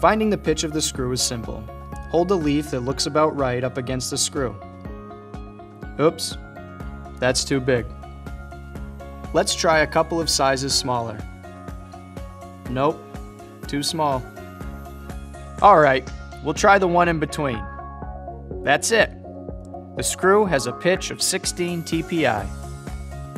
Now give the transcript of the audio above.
Finding the pitch of the screw is simple. Hold the leaf that looks about right up against the screw. Oops, that's too big. Let's try a couple of sizes smaller. Nope, too small. Alright, we'll try the one in between. That's it. The screw has a pitch of 16 TPI.